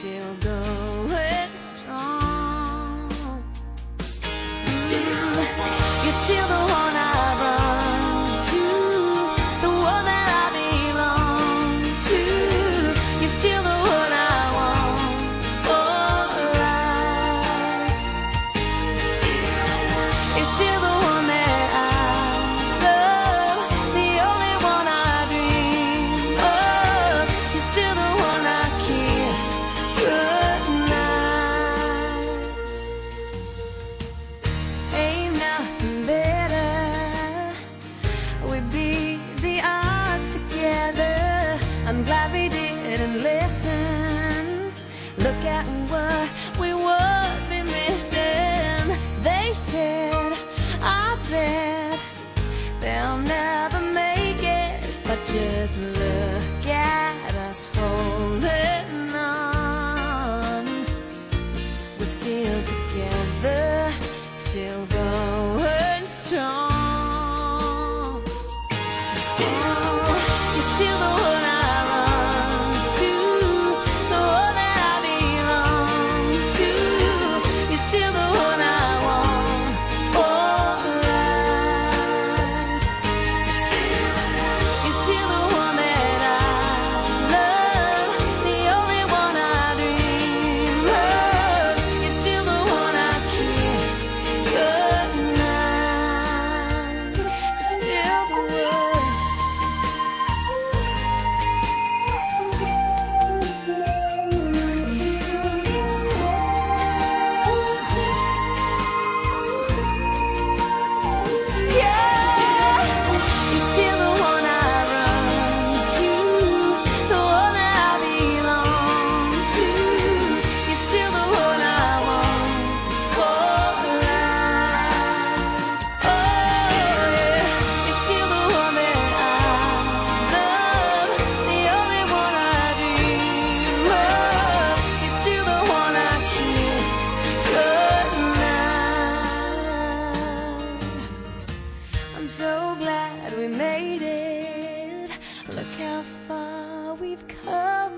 still going strong. I'm glad we didn't listen. Look at what we would be missing. They said, I bet they'll never make it. But just look at us holding so glad we made it. Look how far we've come.